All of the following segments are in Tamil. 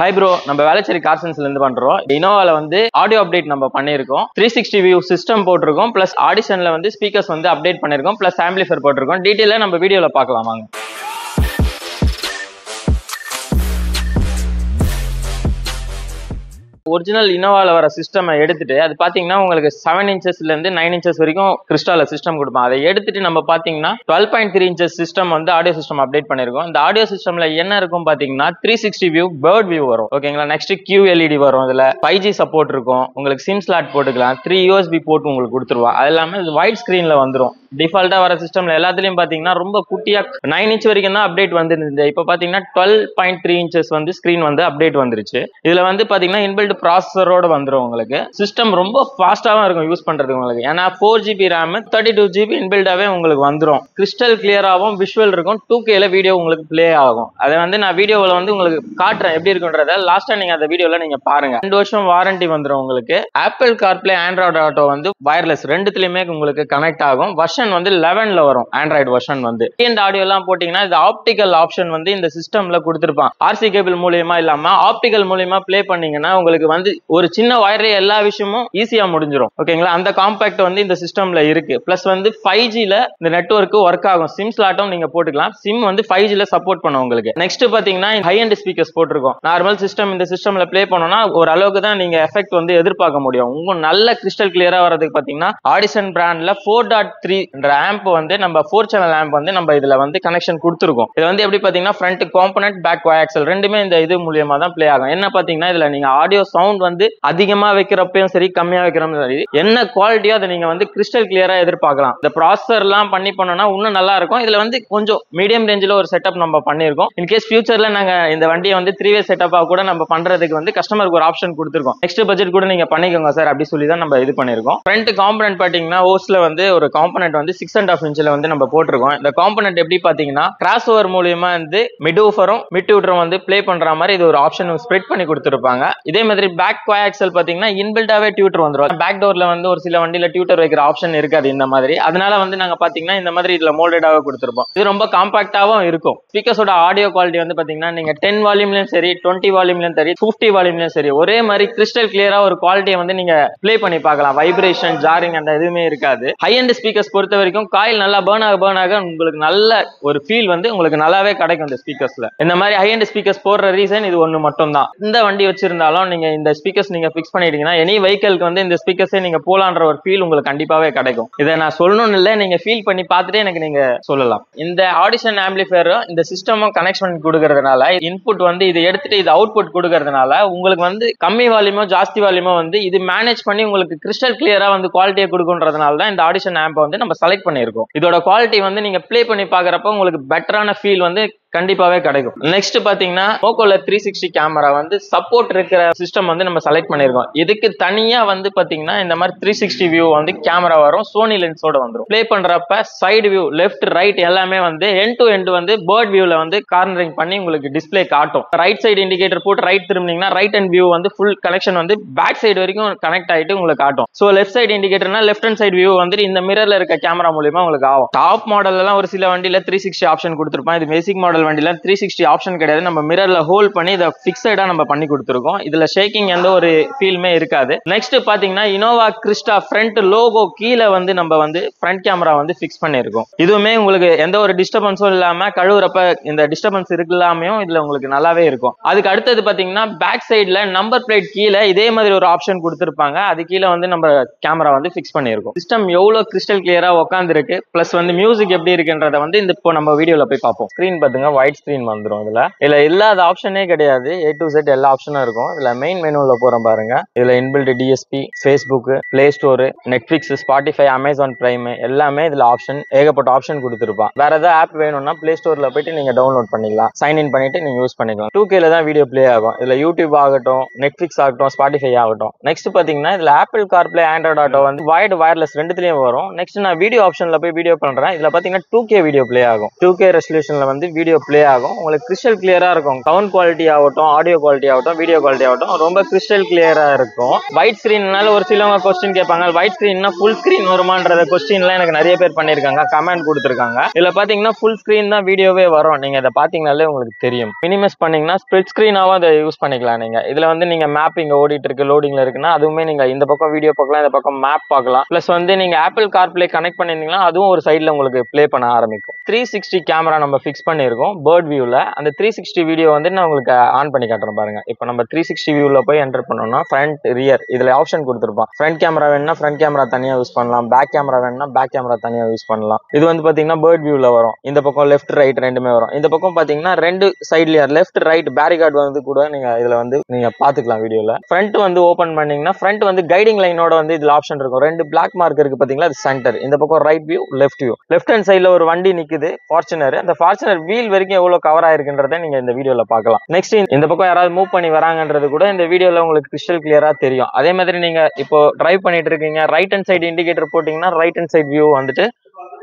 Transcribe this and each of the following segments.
ஹை ப்ரோ நம்ம வேலைச்சேரி கார்சன்ஸ்ல இருந்து பண்றோம். இனோவால வந்து ஆடியோ அப்டேட் நம்ம பண்ணிருக்கோம் த்ரீ சிக்ஸ்டி வியூ சிஸ்டம் போட்டிருக்கோம். பிளஸ் ஆடிஷன்ல வந்து ஸ்பீக்கர்ஸ் வந்து அப்டேட் பண்ணிருக்கோம் பிளஸ் ஆம்பிளிஃபர் போட்டிருக்கோம். டீட்டெயிலாக நம்ம வீடியோல பார்க்கலாம் வாங்க. ஒரிஜினல் இனோவாவில் வர சிஸ்டமை எடுத்துட்டு அது பார்த்தீங்கன்னா உங்களுக்கு செவன் இன்ச்சஸ்லேருந்து நைன் இன்ச்சஸ் வரைக்கும் கிறிஸ்டால சிஸ்டம் கொடுப்போம் அதை எடுத்துட்டு நம்ம பார்த்தீங்கன்னா twelve point three inches system வந்து ஆடியோ சிஸ்டம் அப்டேட் பண்ணியிருக்கோம் இந்த ஆடியோ சிஸ்டமில் என்ன இருக்கும் பார்த்தீங்கன்னா three sixty view bird view வரும். ஓகேங்களா நெக்ஸ்ட் கியூ எல்இடி வரும் இதில். ஃபைவ் ஜி சப்போர்ட் இருக்கும். உங்களுக்கு சிம் ஸ்லாட் போட்டுக்கலாம். த்ரீ யூஎஸ்பி போட்டு உங்களுக்கு கொடுத்துருவா அது இல்லாமல் இது ஒயிட் ஸ்க்ரீனில் வந்துடும் டிஃபால்ட்டா வர சிஸ்டம்ல எல்லாத்துலயும் பாத்தீங்கன்னா ரொம்ப குட்டியா நைன் இன்ச் வரைக்கும் தான் அப்டேட் வந்துருந்தது. இப்போ பாத்தீங்கன்னா டுவெல் பாயிண்ட் த்ரீ இன்ச்சஸ் வந்து ஸ்கிரீன் வந்து அப்டேட் வந்துருச்சு. இதுல வந்து பாத்தீங்கன்னா இன்பில்ட் ப்ராசஸரோட வந்துரும் உங்களுக்கு. சிஸ்டம் ரொம்ப ஃபாஸ்ட்டாகவும் இருக்கும் யூஸ் பண்றது உங்களுக்கு. ஏன்னா four GB RAM thirty two GB இன்பில்டாவே உங்களுக்கு வந்துடும் கிறிஸ்டல் கிளியராகவும் விஷுவல் இருக்கும். டூ கேல வீடியோ உங்களுக்கு பிளே ஆகும். அதை வந்து நான் வீடியோவில் வந்து உங்களுக்கு காட்டுறேன். எப்படி இருக்குன்றத லாஸ்ட்டாக நீங்கள் அந்த வீடியோவில் நீங்கள் பாருங்க. ரெண்டு வருஷம் வாரண்டி வந்துரும் உங்களுக்கு. ஆப்பிள் கார்ப்ளே ஆண்ட்ராய்டு ஆட்டோ வந்து வயர்லெஸ் ரெண்டுத்துலையுமே உங்களுக்கு கனெக்ட் ஆகும். வெர்ஷன் வந்து லெவனில் வரும். ஆண்ட்ராய்டு வெர்ஷன் வந்து. இந்த ஆடியோ எல்லாம் போட்டிங்கன்னா இது ஆப்டிக்கல் ஆப்ஷன் வந்து இந்த சிஸ்டம்ல கொடுத்துருப்பான். ஆர்சி கேபிள் மூலியமா இல்லாமல் ஆப்டிக்கல் மூலியமா ப்ளே பண்ணீங்கன்னா உங்களுக்கு வந்து ஒரு சின்ன வயர்ல எல்லா விஷயமும் ஈஸியா முடிஞ்சிடும் ஓகேங்களா அந்த காம்பாக்ட் வந்து இந்த சிஸ்டம்ல இருக்கு. பிளஸ் வந்து ஃபைவ் ஜில இந்த நெட்ஒர்க் ஒர்க் ஆகும். சிம் ஸ்லாட்டும் நீங்க போட்டுக்கலாம். சிம் வந்து ஃபைவ் ஜில சப்போர்ட் பண்ணும் உங்களுக்கு. நெக்ஸ்ட் பாத்தீங்கன்னா ஹை அண்ட் ஸ்பீக்கர்ஸ் போட்டிருக்கோம். நார்மல் சிஸ்டம் இந்த சிஸ்டம்ல ப்ளே பண்ணோம்னா ஒரு அளவுக்கு தான் நீங்க எஃபெக்ட் வந்து எதிர்பார்க்க முடியும். உங்க நல்ல கிறிஸ்டல் கிளியரா வரதுக்கு பாத்தீங்கன்னா ஆடிசன் பிராண்ட்ல ஃபோர் டாட் த்ரீ ஆம்ப் வந்து நம்ம ஃபோர் சேனல் ஆம்ப் வந்து நம்ம இதுல வந்து கனெக்ஷன் கொடுத்துருக்கோம். இது வந்து எப்படி பாத்தீங்கன்னா ஃப்ரண்ட் காம்பனட் பேக் ஆக்சல் ரெண்டுமே இந்த இது மூலியமா தான் ப்ளே ஆகும். என்ன பாத்தீங்கன்னா இதுல நீங்க ஆடியோ சவுண்ட் வந்து அதிகமா வைக்கிறப்பையும் சரி கம்மியா வைக்கிறப்பையும் சரி என்ன குவாலிட்டியோ அதை நீங்க வந்து கிறிஸ்டல் கிளியரா எதிர்பார்க்கலாம். இந்த ப்ராசஸர் எல்லாம் பண்ணி பண்ணோம்னா இன்னும் நல்லா இருக்கும். இதுல வந்து கொஞ்சம் மீடியம் ரேஞ்சில் ஒரு செட்டப் நம்ம பண்ணியிருக்கோம். இன்கேஸ் ஃபியூச்சர்ல நாங்க இந்த வண்டியை வந்து த்ரீ வே செட்டப்பா கூட நம்ம பண்றதுக்கு வந்து கஸ்டமருக்கு ஒரு ஆப்ஷன் கொடுத்துருக்கோம். நெக்ஸ்ட் பட்ஜெட் கூட நீங்க பண்ணிக்கோங்க சார் அப்படி சொல்லி தான் நம்ம இது பண்ணிருக்கோம் ஃப்ரண்ட் காம்பனன்ட் பாத்தீங்கன்னா ஓஸ்ல வந்து ஒரு காம்பனன்ட் வந்து சிக்ஸ் அண்ட் ஆஃப் இன்ச்ல வந்து நம்ம போட்டிருக்கோம். இந்த காம்பனன்ட் எப்படி பாத்தீங்கன்னா கிராஸ் ஓவர் மூலியமா வந்து மிட் ஊஃபரும் மிட் ஊட்டரும் வந்து ப்ளே பண்ற மாதிரி இது ஒரு ஆப்ஷன் ஸ்ப்ரெட் பண்ணி கொடுத்துருப்பாங்க. இதே மாதிரி பேக் கோயாக்சல் பாத்தீங்கன்னா இன்பில்டாவே டியூட்டர் வந்துடும் பேக் டோர்ல வந்து ஒரு சில வண்டியில டியூட்டர் வைக்கிற ஆப்ஷன் இருக்காது இந்த மாதிரி. அதனால வந்து நாங்க பாத்தீங்கன்னா இந்த மாதிரி இதுல மோல்டடாவே கொடுத்துருப்போம். இது ரொம்ப காம்பாக்டாவும் இருக்கும். ஸ்பீக்கர்ஸோட ஆடியோ குவாலிட்டி வந்து பாத்தீங்கன்னா நீங்க டென் வால்யூம்லயும் சரி டுவெண்ட்டி வால்யூம்லயும் சரி ஃபிஃப்டி வால்யூம்லயும் சரி ஒரே மாதிரி கிறிஸ்டல் கிளியரா ஒரு குவாலிட்டியை வந்து நீங்க பிளே பண்ணி பார்க்கலாம். வைப்ரேஷன் ஜாரிங் அந்த எதுவுமே இருக்காது. ஹை அண்ட் ஸ்பீக்கர்ஸ் பொறுத்த வரைக்கும் காயில் நல்லா பேர்ன் ஆக பேர்ன் ஆக உங்களுக்கு நல்ல ஒரு ஃபீல் வந்து உங்களுக்கு நல்லாவே கிடைக்கும் இந்த ஸ்பீக்கர்ஸ்ல இந்த மாதிரி ஹை அண்ட் ஸ்பீக்கர்ஸ் போடுற ரீசன் இது ஒன்று மட்டும் தான் இந்த வண்டி வச்சிருந்தாலும் நீங்க இந்த ஸ்பீக்கர்ஸ் நீங்கள் ஃபிக்ஸ் பண்ணிட்டீங்கன்னா எனி வெஹிக்கலுக்கு வந்து இந்த ஸ்பீக்கர்ஸே நீங்கள் போகலான்ற ஒரு ஃபீல் உங்களுக்கு கண்டிப்பாகவே கிடைக்கும். இதை நான் சொல்லணும்னு இல்லை நீங்கள் ஃபீல் பண்ணி பார்த்துட்டு எனக்கு நீங்கள் சொல்லலாம். இந்த ஆடிஷன் ஆம்பிளிஃபயரும் இந்த சிஸ்டமும் கனெக்ஷன் கொடுக்கறதுனால இன்புட் வந்து இதை எடுத்துட்டு இது அவுட்புட் கொடுக்கறதுனால உங்களுக்கு வந்து கம்மி வால்யூமோ ஜாஸ்தி வால்யூமோ வந்து இது மேனேஜ் பண்ணி உங்களுக்கு கிறிஸ்டல் கிளியராக வந்து குவாலிட்டியை கொடுக்குன்றதுனால தான் இந்த ஆடிஷன் ஆம்பை வந்து நம்ம செலக்ட் பண்ணியிருக்கோம். இதோட குவாலிட்டி வந்து நீங்கள் ப்ளே பண்ணி பார்க்குறப்ப உங்களுக்கு பெட்டரான ஃபீல் வந்து கண்டிப்பாவே கிடைக்கும். நெக்ஸ்ட் பாத்தீங்கன்னா போக்கோல த்ரீ சிக்ஸ்டி கேமரா வந்து சப்போர்ட் இருக்கிற சிஸ்டம் வந்து நம்ம செலக்ட் பண்ணிருக்கோம். இதுக்கு தனியா வந்து பாத்தீங்கன்னா இந்த மாதிரி த்ரீ சிக்ஸ்டி வியூ வந்து கேமரா வரும். சோனி லென்ஸோட வந்துடும் ப்ளே பண்றப்ப சைடு வியூ லெஃப்ட் ரைட் எல்லாமே வந்து எண்ட் டு எண்ட் வந்து பேர்ட் வியூல வந்து கார்னரிங் பண்ணி உங்களுக்கு டிஸ்பிளே காட்டும். ரைட் சைடு இண்டிகேட்டர் போட்டு ரைட் திரும்பினீங்கன்னா ரைட் அண்ட் வியூ வந்து ஃபுல் கனெக்ஷன் வந்து பேக் சைடு வரைக்கும் கனெக்ட் ஆயிட்டு உங்களுக்கு காட்டும். ஸோ லெஃப்ட் சைடு இண்டிகேட்டர்னா லெஃப்ட் ஹண்ட் சைடு வியூ வந்து இந்த மிரர்ல இருக்க கேமரா மூலியமா உங்களுக்கு ஆகும். டாப் மாடல் எல்லாம் ஒரு சில வண்டியில த்ரீ சிக்ஸ்டி ஆப்ஷன் கொடுத்துருப்பான் இது பேசிக் மாடல் வண்டியில த்ரீ சிக்ஸ்டி ஆப்ஷன் கிடையாது. நம்ம மிரர்ல ஹோல்ட் பண்ணி இதை ஃபிக்ஸடாக நம்ம பண்ணி கொடுத்துருக்கோம். இதுல ஷேக்கிங் எந்த ஒரு ஃபீலுமே இருக்காது. நெக்ஸ்ட் பாத்தீங்கன்னா இனோவா கிறிஸ்டா ஃப்ரண்ட் லோகோ கீழே வந்து நம்ம வந்து ஃப்ரண்ட் கேமரா வந்து ஃபிக்ஸ் பண்ணியிருக்கோம். இதுவுமே உங்களுக்கு எந்த ஒரு டிஸ்டர்பன்ஸும் இல்லாமல் கழுவுறப்ப இந்த டிஸ்டர்பன்ஸ் இருக்கலாமையும் இதில் உங்களுக்கு நல்லாவே இருக்கும். அதுக்கு அடுத்தது பார்த்தீங்கன்னா பேக் சைடில் நம்பர் பிளேட் கீழே இதே மாதிரி ஒரு ஆப்ஷன் கொடுத்துருப்பாங்க. அது கீழே வந்து நம்ம கேமரா வந்து ஃபிக்ஸ் பண்ணியிருக்கோம். சிஸ்டம் எவ்வளோ கிறிஸ்டல் கிளியராக உட்காந்துருக்கு ப்ளஸ் வந்து மியூசிக் எப்படி இருக்குன்றத வந்து இந்த இப்போ நம்ம வீடியோவில் போய் பார்ப்போம். ஸ்கிரீன் ஒயிட் ஸ்கிரீன் வந்துரும் இதுல. இதுல இல்லாத ஆப்ஷனே கிடையாது. ஏ டு செட் எல்லா ஆப்ஷனும் இருக்கும். இதுல மெயின் மெனுவில் போறோம் பாருங்க. இதுல inbuilt DSP Facebook Play Store Netflix Spotify Amazon Prime எல்லாமே இதுல ஆப்ஷன் ஏகப்பட்ட ஆப்ஷன் கொடுத்துருப்பான். வேற ஏதாவது ஆப் வேணும்னா பிளே ஸ்டோர்ல போயிட்டு நீங்க டவுன்லோட் பண்ணிக்கலாம் சைன் இன் பண்ணிட்டு நீங்க யூஸ் பண்ணிக்கலாம். டூ கேல தான் வீடியோ ப்ளே ஆகும். இதுல யூடியூப் ஆகட்டும் நெட்ஃபிளிக்ஸ் ஆகட்டும் ஸ்பாட்டிஃபை ஆகட்டும். நெக்ஸ்ட் பாத்தீங்கன்னா இதுல ஆப்பிள் கார்ப்ளே ஆண்ட்ராய்ட் ஆட்டோ வந்து வயர்டு வயர்லெஸ் ரெண்டுத்துலயும் வரும். நெக்ஸ்ட் நான் வீடியோ ஆப்ஷன்ல போய் வீடியோ பண்றேன். இதுல பாத்தீங்கன்னா டூ கே வீடியோ ப்ளே ஆகும். டூ கே ரெசல்யூஷன்ல வந்து வீடியோ ப்ளே ஆகும். உங்களுக்கு கிறிஸ்டல் கிளியராக இருக்கும். சவுண்ட் குவாலிட்டி ஆகட்டும் ஆடியோ குவாலிட்டி ஆகட்டும் வீடியோ குவாலிட்டி ஆகட்டும் ரொம்ப கிறிஸ்டல் கிளியராக இருக்கும். ஒயிட் ஸ்க்ரீன்னால ஒரு சிலவங்க கொஸ்டின் கேட்பாங்க. ஒயிட் ஸ்க்ரீன்னா ஃபுல் ஸ்க்ரீன் வருமான்றத கொஸ்டின்லாம் எனக்கு நிறைய பேர் பண்ணியிருக்காங்க. கமெண்ட் கொடுத்துருக்காங்க. இதில் பார்த்தீங்கன்னா ஃபுல் ஸ்க்ரீன் தான் வீடியோவே வரும். நீங்கள் இதை பார்த்தீங்கனாலே உங்களுக்கு தெரியும். மினிமைஸ் பண்ணிங்கன்னா ஸ்பிளிட் ஸ்க்ரீனாகவும் அதை யூஸ் பண்ணிக்கலாம் நீங்கள் இதில் வந்து நீங்கள் மேப் இங்கே ஓடிட்டு இருக்கு லோடிங்கில் இருக்குன்னா அதுவுமே நீங்கள் இந்த பக்கம் வீடியோ பார்க்கலாம் இந்த பக்கம் மேப் பார்க்கலாம். ப்ளஸ் வந்து நீங்கள் ஆப்பிள் கார் ப்ளே கனெக்ட் பண்ணிருந்தீங்கன்னா அதுவும் ஒரு சைடில் உங்களுக்கு ப்ளே பண்ண ஆரம்பிக்கும். த்ரீ சிக்ஸ்டி கேமரா நம்ம ஃபிக்ஸ் பண்ணியிருக்கோம். பேர்ட் வியூல அந்த த்ரீ சிக்ஸ்டி வீடியோ வந்து நான் உங்களுக்கு ஆன் பண்ணி காட்டுறேன் பாருங்க. இப்போ நம்ம த்ரீ சிக்ஸ்டி வியூல போய் என்டர் பண்ணோம்னா ஃப்ரண்ட் ரியர் இதுல ஆப்ஷன் கொடுத்துருப்பான் ஃப்ரண்ட் கேமரா வேணும்னா ஃப்ரண்ட் கேமரா தனியா யூஸ் பண்ணலாம். பேக் கேமரா வேணும்னா பேக் கேமரா தனியா யூஸ் பண்ணலாம். இது வந்து பாத்தீங்கன்னா பேர்ட் வியூவில் வரும். இந்த பக்கம் லெஃப்ட் ரைட் ரெண்டுமே வரும். இந்த பக்கம் பாத்தீங்கன்னா ரெண்டு சைட்லேயே லெஃப்ட் ரைட் பேரிகார்டு வந்து கூட நீங்க இதுல வந்து நீங்க பாத்துக்கலாம் வீடியோல ஃப்ரண்ட் வந்து ஓப்பன் பண்ணிங்கன்னா ஃப்ரண்ட் வந்து கைடிங் லைனோட வந்து இதுல ஆப்ஷன் இருக்கும். ரெண்டு பிளாக் மார்க் இருக்கு பார்த்தீங்களா அது சென்டர் இந்த பக்கம் right view left view left hand சைடுல ஒரு வண்டி நிக்குது ஃபார்ச்சுனர் அந்த ஃபார்ச்சுனர் வீல் வரைக்கும் எவ்வளவு கவர் ஆயிருக்குன்றத நீங்க இந்த வீடியோல பார்க்கலாம். நெக்ஸ்ட் இந்த பக்கம் யாராவது மூவ் பண்ணி வராங்கன்றது கூட இந்த வீடியோல உங்களுக்கு கிறிஸ்டல் கிளியரா தெரியும். அதே மாதிரி நீங்க இப்போ டிரைவ் பண்ணிட்டு இருக்கீங்க ரைட் ஹேண்ட் சைடு இண்டிகேட்டர் போட்டீங்கன்னா ரைட் ஹேண்ட் சைட் வியூ வந்துட்டு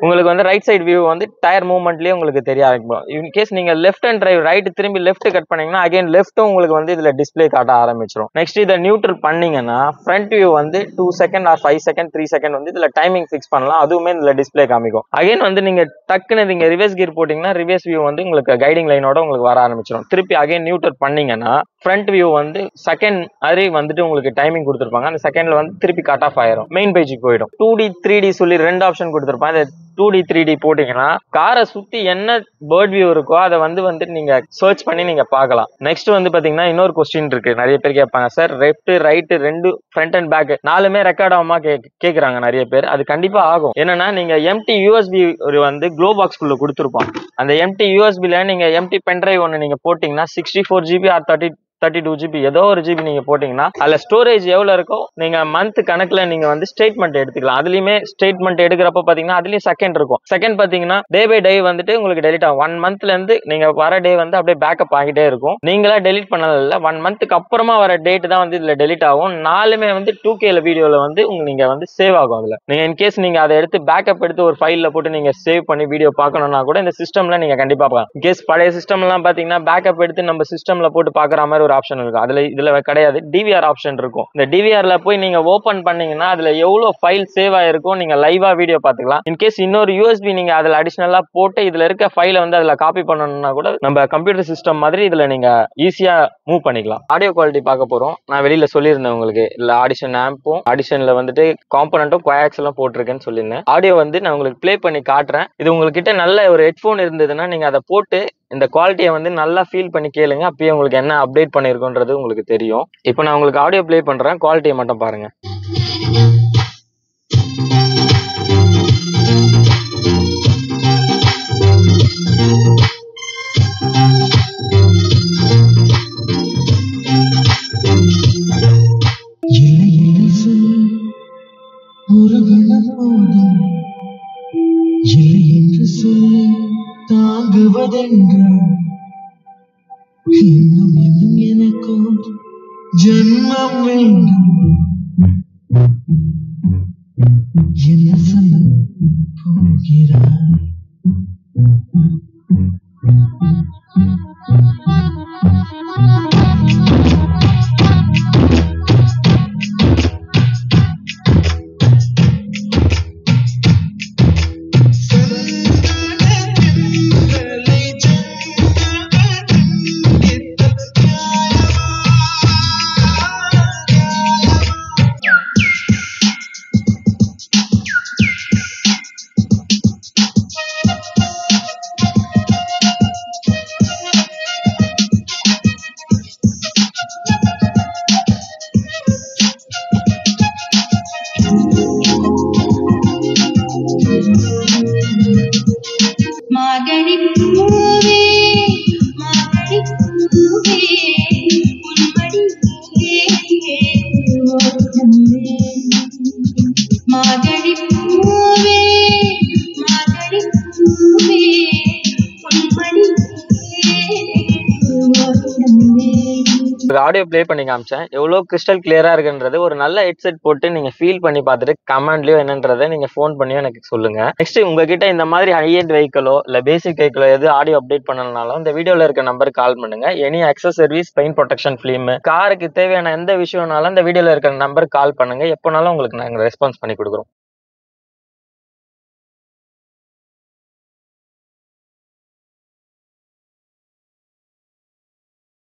உங்களுக்கு வந்து ரைட் சைடு வியூ வந்து டயர் மூவ்மெண்ட்லயே உங்களுக்கு தெரிய ஆரம்பிக்கும். இன் கேஸ் நீங்க லெஃப்ட் அண்ட் டிரைவ் ரைட் திரும்பி லெஃப்ட் கட் பண்ணீங்கன்னா அகைன் லெஃப்ட்டும் உங்களுக்கு வந்து இதுல டிஸ்ப்ளே காட்ட ஆரம்பிச்சிடும் நெக்ஸ்ட் இதை நியூட்ரல் பண்ணீங்கன்னா ஃப்ரண்ட் வியூ வந்து two second or five second three second வந்து இதுல டைமிங் ஃபிக்ஸ் பண்ணலாம். அதுவுமே இதுல டிஸ்ப்ளே காமிக்கும். அகைன் வந்து நீங்க டக்குன்னு நீங்க ரிவர்ஸ் கியர் போட்டீங்கன்னா ரிவர்ஸ் வியூ வந்து உங்களுக்கு கைடிங் லைனோட உங்களுக்கு வர ஆரம்பிச்சிடும் திருப்பி அகைன் நியூட்ரல் பண்ணீங்கன்னா ஃப்ரண்ட் வியூ வந்து செகண்ட் மாதிரி வந்துட்டு உங்களுக்கு டைமிங் கொடுத்துருப்பாங்க. அந்த செகண்ட்ல வந்து திருப்பி கட் ஆஃப் ஆயிரும். மெயின் பேஜுக்கு போயிடும். டூ டி த்ரீ டி சொல்லி ரெண்டு ஆப்ஷன் கொடுத்துருப்பாங்க. டூ டி த்ரீ டி போட்டீங்கன்னா காரை சுத்தி என்ன பேர்ட் வியூ இருக்கோ அதை வந்து வந்து நீங்க சர்ச் பண்ணி நீங்க பார்க்கலாம். நெக்ஸ்ட் வந்து பாத்தீங்கன்னா இன்னொரு கொஸ்டின் இருக்கு. நிறைய பேர் கேட்பாங்க சார் லெஃப்ட் ரைட் ரெண்டு ஃப்ரண்ட் அண்ட் பேக் நாலுமே ரெக்கார்ட் ஆகுமா? கே கேக்குறாங்க நிறைய பேர். அது கண்டிப்பா ஆகும். என்னன்னா நீங்க எம்டி யூஎஸ்பி ஒரு வந்து க்ளோ பாக்ஸ்குள்ள கொடுத்துருப்போம். அந்த எம்டி யூஎஸ்பியில் நீங்க எம்டி பென்ட்ரைவ் ஒன்று நீங்க போட்டீங்கன்னா sixty four GB or thirty thirty two GB ஏதோ ஒரு ஜிபி நீங்க போட்டீங்கன்னா அதுல ஸ்டோரேஜ் எவ்வளவு இருக்கோ நீங்க மந்த் கணக்குல நீங்க வந்து ஸ்டேட்மெண்ட் எடுத்துக்கலாம். அதுலயுமே ஸ்டேட்மெண்ட் எடுக்கிறப்ப பாத்தீங்கன்னா அதுலயும் செகண்ட் இருக்கும். செகண்ட் பாத்தீங்கன்னா டே பை டே வந்துட்டு உங்களுக்கு டெலிட் ஆகும். ஒன் மந்த்ல இருந்து நீங்க வர டே வந்து அப்படியே பேக்கப் ஆகிட்டே இருக்கும். நீங்களா டெலிட் பண்ணல ஒன் மந்த்துக்கு அப்புறமா வர டேட் தான் வந்து இதுல டெலிட் ஆகும். நாலுமே வந்து டூ கேல வீடியோல வந்து உங்க நீங்க வந்து சேவ் ஆகும் அதுல. நீங்க இன்கேஸ் நீங்க அதை எடுத்து பேக்கப் எடுத்து ஒரு ஃபைல்ல போட்டு நீங்க சேவ் பண்ணி வீடியோ பார்க்கணும்னா கூட இந்த சிஸ்டம்ல நீங்க கண்டிப்பா பார்க்கலாம். இன்கேஸ் பழைய சிஸ்டம்லாம் பார்த்தீங்கன்னா பாத்தீங்கன்னா பேக்கப் எடுத்து நம்ம சிஸ்டம்ல போட்டு பாக்குற மாதிரி ஒரு ஆப்ஷன் இருக்கும் அதுல இதுல கிடையாது. டிவிஆர் ஆப்ஷன் இருக்கும். இந்த டிவிஆர்ல போய் நீங்க ஓபன் பண்ணீங்கன்னா அதுல எவ்வளவு ஃபைல் சேவ் ஆயிருக்கும் நீங்க லைவா வீடியோ பாத்துக்கலாம் இன்கேஸ் இன்னொரு யூஎஸ்பி நீங்க அதுல அடிஷனலா போட்டு இதுல இருக்க ஃபைலை வந்து அதுல காப்பி பண்ணணும்னா கூட நம்ம கம்ப்யூட்டர் சிஸ்டம் மாதிரி இதுல நீங்க ஈஸியா மூவ் பண்ணிக்கலாம். ஆடியோ குவாலிட்டி பார்க்க போறோம். நான் வெளியில சொல்லியிருந்தேன் உங்களுக்கு. இல்ல ஆடிஷன் ஆம்பும் ஆடிஷன்ல வந்துட்டு காம்பனண்ட்டும் கோயாக்ஸ் எல்லாம் போட்டிருக்கேன்னு சொல்லியிருந்தேன். ஆடியோ வந்து நான் உங்களுக்கு ப்ளே பண்ணி காட்டுறேன். இது உங்ககிட்ட நல்ல ஒரு ஹெட்ஃபோன் இருந்ததுன்னா நீங்க அதை போட்டு இந்த குவாலிட்டியை வந்து நல்லா ஃபீல் பண்ணி கேளுங்க. அப்பயே உங்களுக்கு என்ன அப்டேட் பண்ணியிருக்கோன்றது உங்களுக்கு தெரியும். இப்போ நான் உங்களுக்கு ஆடியோ ப்ளே பண்ணுறேன் குவாலிட்டியை மட்டும் பாருங்க. ஒரு கணம் போதும் இல்லை என்று சொல்ல தாங்குவதென்றால் இன்னும் இன்னும் எனக்கோ ஜென்மம் வேண்டும். ஆடியோ ப்ளே பண்ணி காமிச்சேன். எவ்வளோ கிறிஸ்டல் கிளியரா இருக்குன்றது ஒரு நல்ல ஹெட்செட் போட்டு நீங்க ஃபீல் பண்ணி பார்த்துட்டு கமெண்ட்லயோ என்னன்றதை நீங்க ஃபோன் பண்ணியோ எனக்கு சொல்லுங்க. நெக்ஸ்ட் உங்ககிட்ட இந்த மாதிரி ஹை எண்ட் வெஹிக்கிளோ இல்ல பேசிக் வெஹிக்கிளோ எது ஆடியோ அப்டேட் பண்ணனாலும் இந்த வீடியோல இருக்க நம்பருக்கு கால் பண்ணுங்க. Any accessories paint protection film காருக்கு தேவையான எந்த விஷயம்னாலும் இந்த வீடியோல இருக்க நம்பருக்கு கால் பண்ணுங்க. எப்போனாலும் உங்களுக்கு நாங்கள் ரெஸ்பான்ஸ் பண்ணி கொடுக்குறோம்.